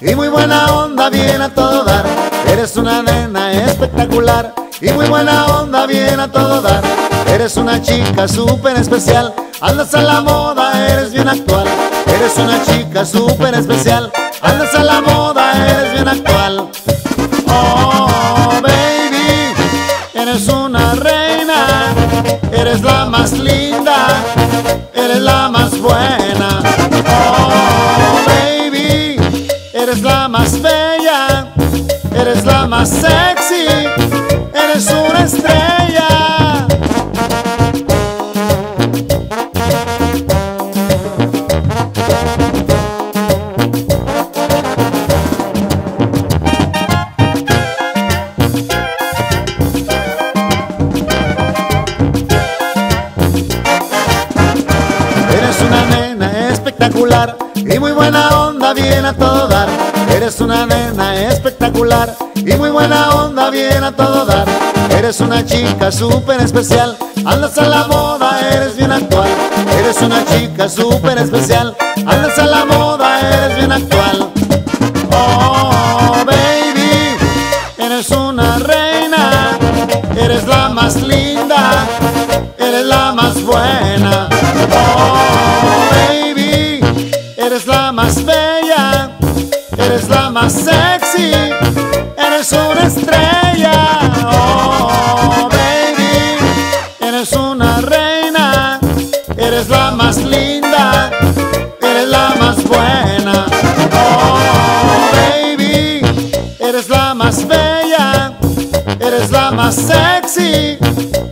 y muy buena onda, bien a todo dar. Eres una nena espectacular y muy buena onda, bien a todo dar. Eres una chica súper especial, andas a la moda, eres bien actual. Eres una chica súper especial, andas a la moda, eres bien actual. Oh, baby, eres una reina, eres la más linda, eres la más buena. Bella, eres la más sexy, eres una estrella. Eres una nena espectacular y muy buena onda, bien a todo dar. Eres una nena espectacular y muy buena onda, bien a todo dar. Eres una chica súper especial, andas a la moda, eres bien actual. Eres una chica súper especial, andas a la moda, eres bien actual. Oh, baby, eres una reina, eres la más linda, eres la más buena. La más sexy, eres una estrella. Oh, baby, eres una reina, eres la más linda, eres la más buena. Oh, baby, eres la más bella, eres la más sexy,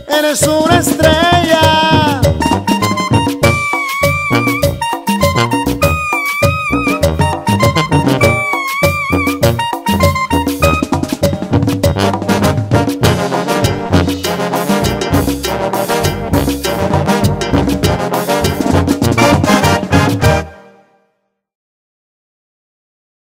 eres una estrella.